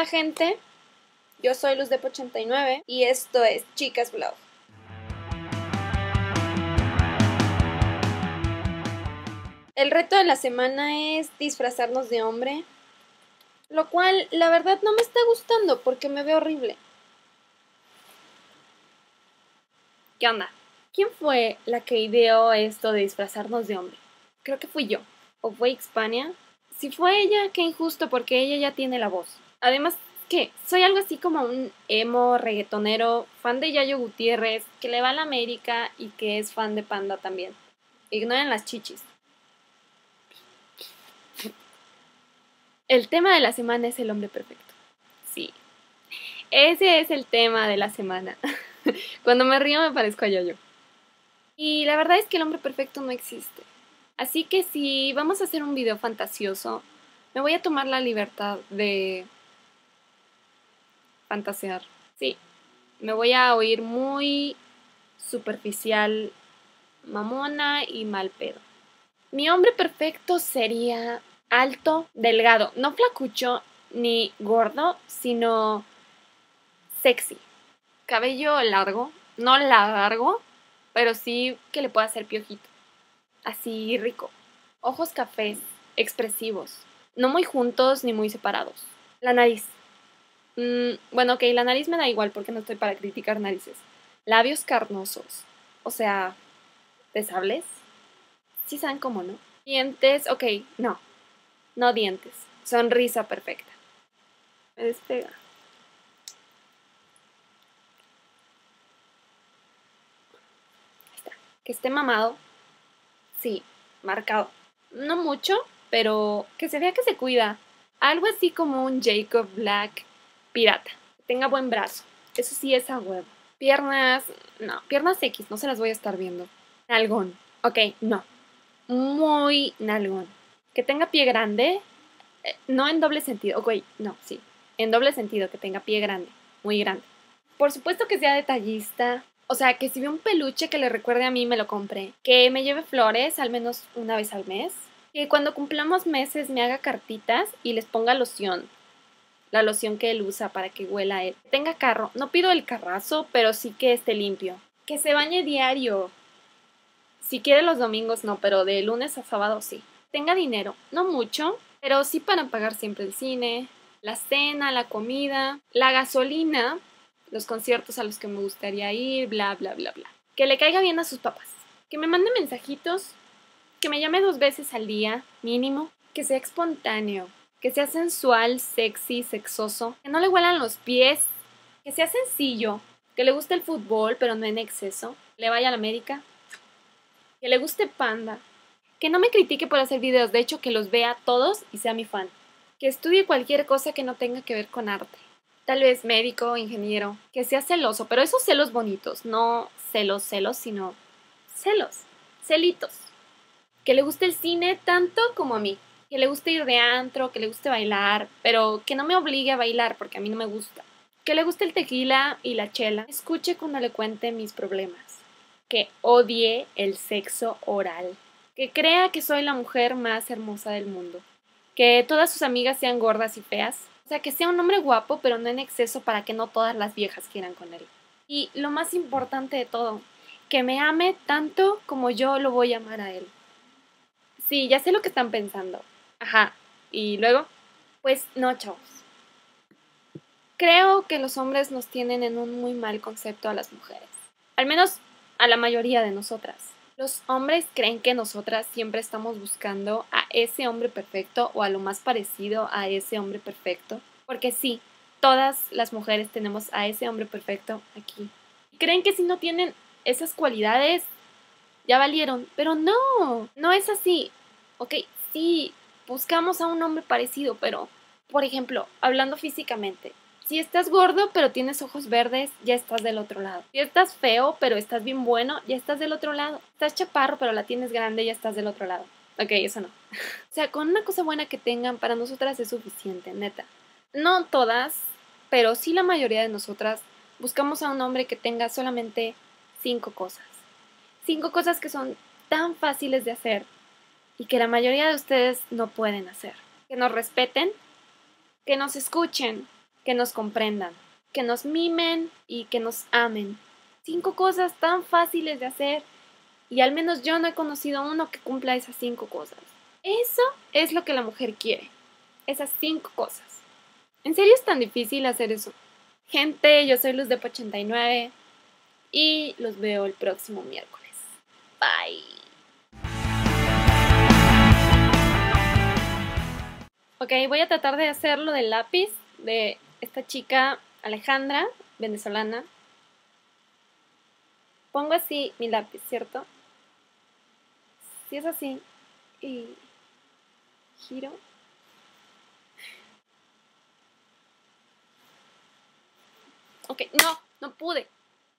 gente? Yo soy Luz de 89 y esto es Chicas Blog. El reto de la semana es disfrazarnos de hombre, lo cual la verdad no me está gustando porque me veo horrible. ¿Qué onda? ¿Quién fue la que ideó esto de disfrazarnos de hombre? Creo que fui yo. ¿O fue Hispania? Si fue ella, qué injusto porque ella ya tiene la voz. Además, ¿qué? Soy algo así como un emo reggaetonero, fan de Yayo Gutiérrez, que le va a la América y que es fan de Panda también. Ignoren las chichis. El tema de la semana es el hombre perfecto. Sí. Ese es el tema de la semana. Cuando me río me parezco a Yayo. Y la verdad es que el hombre perfecto no existe. Así que si vamos a hacer un video fantasioso, me voy a tomar la libertad de fantasear. Sí, me voy a oír muy superficial, mamona y mal pedo. Mi hombre perfecto sería alto, delgado, no flacucho ni gordo, sino sexy. Cabello largo, no largo, pero sí que le pueda hacer piojito. Así rico. Ojos cafés, expresivos. No muy juntos ni muy separados. La nariz. Mm, bueno, ok, la nariz me da igual porque no estoy para criticar narices. Labios carnosos. O sea, ¿desables? Sí saben cómo, ¿no? Dientes, ok, no. No dientes. Sonrisa perfecta. Me despega. que esté mamado. Sí, marcado. No mucho, pero que se vea que se cuida. Algo así como un Jacob Black pirata. Tenga buen brazo. Eso sí es a huevo. Piernas, no, piernas X, no se las voy a estar viendo. Nalgón. Ok, no. Muy nalgón. Que tenga pie grande. Eh, no en doble sentido. Ok, no, sí. En doble sentido, que tenga pie grande. Muy grande. Por supuesto que sea detallista, o sea, que si ve un peluche que le recuerde a mí, me lo compré. Que me lleve flores al menos una vez al mes. Que cuando cumplamos meses me haga cartitas y les ponga loción. La loción que él usa para que huela él. Tenga carro. No pido el carrazo, pero sí que esté limpio. Que se bañe diario. Si quiere los domingos no, pero de lunes a sábado sí. Tenga dinero. No mucho, pero sí para pagar siempre el cine, la cena, la comida, la gasolina, los conciertos a los que me gustaría ir, bla, bla, bla, bla. Que le caiga bien a sus papás. Que me mande mensajitos. Que me llame dos veces al día, mínimo. Que sea espontáneo. Que sea sensual, sexy, sexoso. Que no le huelan los pies. Que sea sencillo. Que le guste el fútbol, pero no en exceso. Le vaya a la médica. Que le guste panda. Que no me critique por hacer videos, de hecho que los vea todos y sea mi fan. Que estudie cualquier cosa que no tenga que ver con arte tal vez médico, ingeniero, que sea celoso, pero esos celos bonitos, no celos, celos, sino celos, celitos. Que le guste el cine tanto como a mí, que le guste ir de antro, que le guste bailar, pero que no me obligue a bailar porque a mí no me gusta. Que le guste el tequila y la chela, escuche cuando le cuente mis problemas. Que odie el sexo oral. Que crea que soy la mujer más hermosa del mundo. Que todas sus amigas sean gordas y feas o sea, que sea un hombre guapo, pero no en exceso para que no todas las viejas quieran con él. Y lo más importante de todo, que me ame tanto como yo lo voy a amar a él. Sí, ya sé lo que están pensando. Ajá. ¿Y luego? Pues no, chavos. Creo que los hombres nos tienen en un muy mal concepto a las mujeres. Al menos a la mayoría de nosotras. Los hombres creen que nosotras siempre estamos buscando a ese hombre perfecto o a lo más parecido a ese hombre perfecto. Porque sí, todas las mujeres tenemos a ese hombre perfecto aquí. Creen que si no tienen esas cualidades, ya valieron. Pero no, no es así. Ok, sí, buscamos a un hombre parecido, pero, por ejemplo, hablando físicamente, si estás gordo pero tienes ojos verdes, ya estás del otro lado. Si estás feo pero estás bien bueno, ya estás del otro lado. Estás chaparro pero la tienes grande, ya estás del otro lado. Ok, eso no. o sea, con una cosa buena que tengan, para nosotras es suficiente, neta. No todas, pero sí la mayoría de nosotras buscamos a un hombre que tenga solamente cinco cosas. Cinco cosas que son tan fáciles de hacer y que la mayoría de ustedes no pueden hacer. Que nos respeten, que nos escuchen, que nos comprendan, que nos mimen y que nos amen. Cinco cosas tan fáciles de hacer y al menos yo no he conocido uno que cumpla esas cinco cosas. Eso es lo que la mujer quiere, esas cinco cosas. ¿En serio es tan difícil hacer eso? Gente, yo soy Luz de 89 y los veo el próximo miércoles. Bye. Ok, voy a tratar de hacerlo del lápiz de esta chica Alejandra, venezolana. Pongo así mi lápiz, ¿cierto? Si es así y giro. Ok, no, no pude.